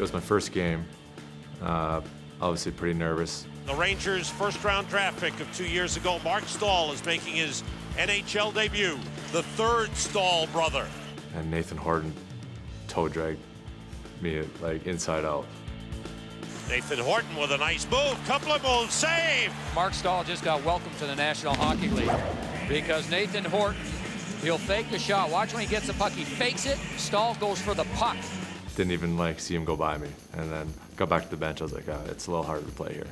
It was my first game. Uh, obviously pretty nervous. The Rangers' first round draft pick of two years ago, Marc Staal, is making his NHL debut. The third Staal brother. And Nathan Horton toe dragged me like inside out. Nathan Horton with a nice move. Couple of moves, save. Marc Staal just got welcomed to the National Hockey League because Nathan Horton, he'll fake the shot. Watch when he gets the puck, he fakes it. Staal goes for the puck. Didn't even like see him go by me. And then got back to the bench. I was like, ah, it's a little harder to play here.